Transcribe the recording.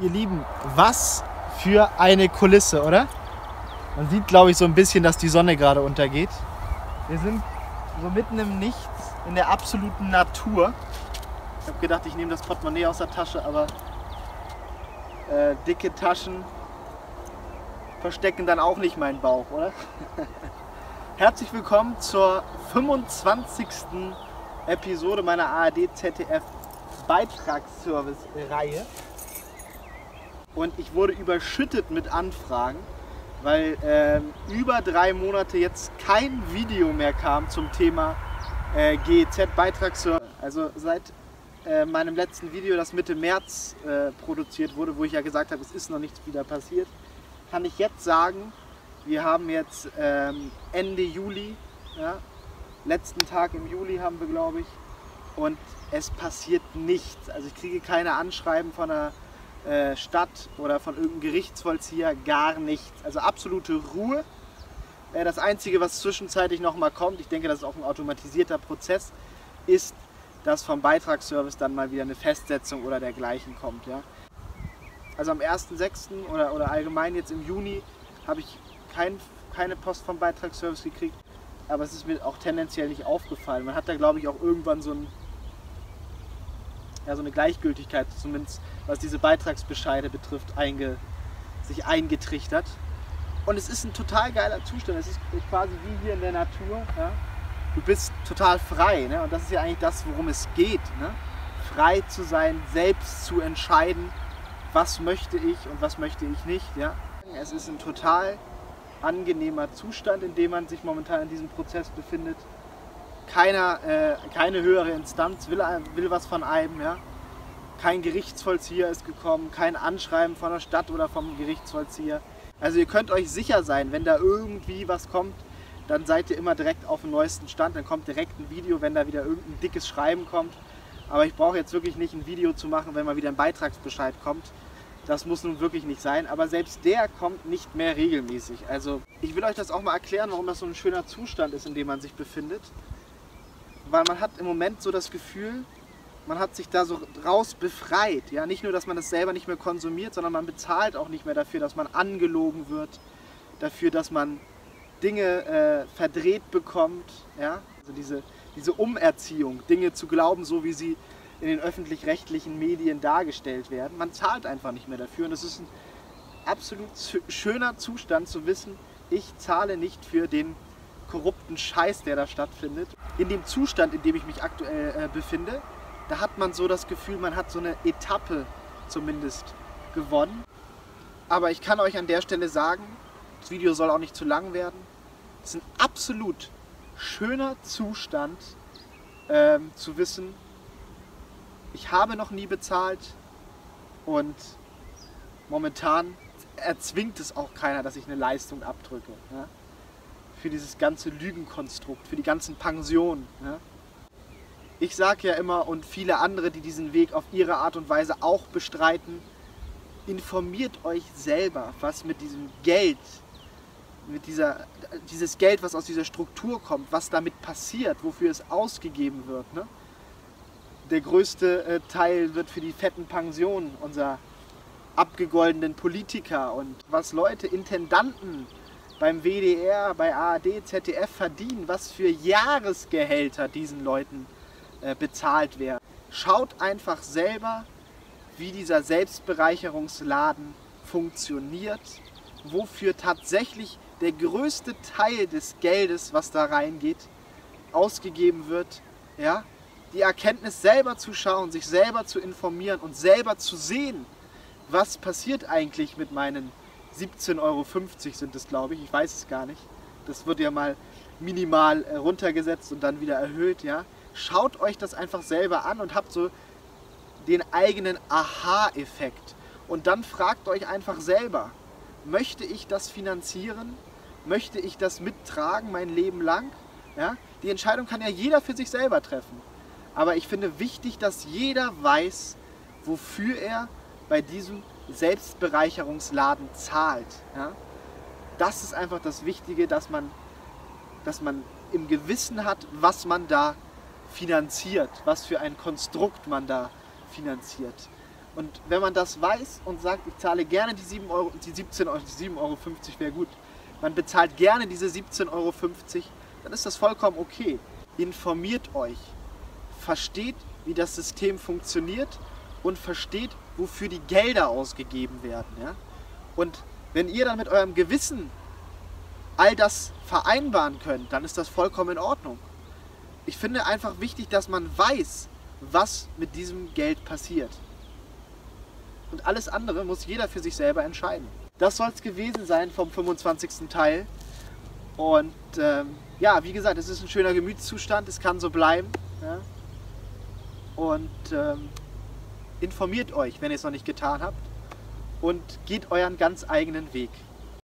Ihr Lieben, was für eine Kulisse, oder? Man sieht, glaube ich, so ein bisschen, dass die Sonne gerade untergeht. Wir sind so mitten im Nichts, in der absoluten Natur. Ich habe gedacht, ich nehme das Portemonnaie aus der Tasche, aber äh, dicke Taschen verstecken dann auch nicht meinen Bauch, oder? Herzlich willkommen zur 25. Episode meiner ARD ZDF Beitragsservice-Reihe. Und ich wurde überschüttet mit Anfragen, weil ähm, über drei Monate jetzt kein Video mehr kam zum Thema äh, GEZ-Beitragsservice. Also seit äh, meinem letzten Video, das Mitte März äh, produziert wurde, wo ich ja gesagt habe, es ist noch nichts wieder passiert, kann ich jetzt sagen, wir haben jetzt ähm, Ende Juli, ja, letzten Tag im Juli haben wir, glaube ich, und es passiert nichts. Also ich kriege keine Anschreiben von der äh, Stadt oder von irgendeinem Gerichtsvollzieher, gar nichts. Also absolute Ruhe. Äh, das Einzige, was zwischenzeitlich nochmal kommt, ich denke, das ist auch ein automatisierter Prozess, ist, dass vom Beitragsservice dann mal wieder eine Festsetzung oder dergleichen kommt. Ja? Also am 1.6. Oder, oder allgemein jetzt im Juni habe ich kein, keine Post vom Beitragsservice gekriegt, aber es ist mir auch tendenziell nicht aufgefallen. Man hat da, glaube ich, auch irgendwann so, ein, ja, so eine Gleichgültigkeit, zumindest was diese Beitragsbescheide betrifft, einge, sich eingetrichtert. Und es ist ein total geiler Zustand. Es ist quasi wie hier in der Natur. Ja? Du bist total frei. Ne? Und das ist ja eigentlich das, worum es geht. Ne? Frei zu sein, selbst zu entscheiden, was möchte ich und was möchte ich nicht. Ja? Es ist ein total angenehmer Zustand, in dem man sich momentan in diesem Prozess befindet. Keiner, äh, keine höhere Instanz will, will was von einem. Ja? Kein Gerichtsvollzieher ist gekommen, kein Anschreiben von der Stadt oder vom Gerichtsvollzieher. Also ihr könnt euch sicher sein, wenn da irgendwie was kommt, dann seid ihr immer direkt auf dem neuesten Stand. Dann kommt direkt ein Video, wenn da wieder irgendein dickes Schreiben kommt. Aber ich brauche jetzt wirklich nicht ein Video zu machen, wenn mal wieder ein Beitragsbescheid kommt. Das muss nun wirklich nicht sein, aber selbst der kommt nicht mehr regelmäßig. Also ich will euch das auch mal erklären, warum das so ein schöner Zustand ist, in dem man sich befindet. Weil man hat im Moment so das Gefühl, man hat sich da so raus befreit. Ja? Nicht nur, dass man das selber nicht mehr konsumiert, sondern man bezahlt auch nicht mehr dafür, dass man angelogen wird, dafür, dass man Dinge äh, verdreht bekommt. Ja? Also diese, diese Umerziehung, Dinge zu glauben, so wie sie in den öffentlich-rechtlichen Medien dargestellt werden. Man zahlt einfach nicht mehr dafür und es ist ein absolut schöner Zustand zu wissen, ich zahle nicht für den korrupten Scheiß, der da stattfindet. In dem Zustand, in dem ich mich aktuell äh, befinde, da hat man so das Gefühl, man hat so eine Etappe zumindest gewonnen. Aber ich kann euch an der Stelle sagen, das Video soll auch nicht zu lang werden. Es ist ein absolut schöner Zustand ähm, zu wissen, ich habe noch nie bezahlt und momentan erzwingt es auch keiner, dass ich eine Leistung abdrücke. Ja? Für dieses ganze Lügenkonstrukt, für die ganzen Pensionen. Ja? Ich sage ja immer und viele andere, die diesen Weg auf ihre Art und Weise auch bestreiten, informiert euch selber, was mit diesem Geld, mit dieser, dieses Geld, was aus dieser Struktur kommt, was damit passiert, wofür es ausgegeben wird. Ne? Der größte äh, Teil wird für die fetten Pensionen unserer abgegoldenen Politiker und was Leute, Intendanten beim WDR, bei ARD, ZDF verdienen, was für Jahresgehälter diesen Leuten äh, bezahlt werden. Schaut einfach selber, wie dieser Selbstbereicherungsladen funktioniert, wofür tatsächlich der größte Teil des Geldes, was da reingeht, ausgegeben wird. Ja? Die Erkenntnis selber zu schauen, sich selber zu informieren und selber zu sehen, was passiert eigentlich mit meinen 17,50 Euro sind es, glaube ich, ich weiß es gar nicht. Das wird ja mal minimal äh, runtergesetzt und dann wieder erhöht, ja schaut euch das einfach selber an und habt so den eigenen Aha-Effekt. Und dann fragt euch einfach selber, möchte ich das finanzieren? Möchte ich das mittragen mein Leben lang? Ja? Die Entscheidung kann ja jeder für sich selber treffen. Aber ich finde wichtig, dass jeder weiß, wofür er bei diesem Selbstbereicherungsladen zahlt. Ja? Das ist einfach das Wichtige, dass man, dass man im Gewissen hat, was man da finanziert, was für ein Konstrukt man da finanziert. Und wenn man das weiß und sagt, ich zahle gerne die, 7 Euro, die 17 Euro, die 7,50 Euro wäre gut, man bezahlt gerne diese 17,50 Euro, dann ist das vollkommen okay. Informiert euch, versteht, wie das System funktioniert und versteht, wofür die Gelder ausgegeben werden. Ja? Und wenn ihr dann mit eurem Gewissen all das vereinbaren könnt, dann ist das vollkommen in Ordnung. Ich finde einfach wichtig, dass man weiß, was mit diesem Geld passiert. Und alles andere muss jeder für sich selber entscheiden. Das soll es gewesen sein vom 25. Teil. Und ähm, ja, wie gesagt, es ist ein schöner Gemütszustand, es kann so bleiben. Ja? Und ähm, informiert euch, wenn ihr es noch nicht getan habt. Und geht euren ganz eigenen Weg.